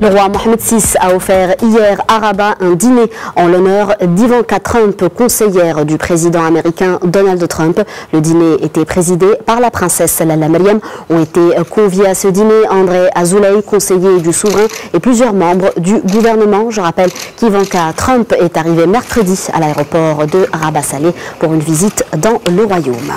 Le roi Mohamed VI a offert hier à Rabat un dîner en l'honneur d'Ivanka Trump, conseillère du président américain Donald Trump. Le dîner était présidé par la princesse Lala Mariam. Ont été conviés à ce dîner André Azoulay, conseiller du souverain, et plusieurs membres du gouvernement. Je rappelle qu'Ivanka Trump est arrivée mercredi à l'aéroport de Rabat Salé pour une visite dans le royaume.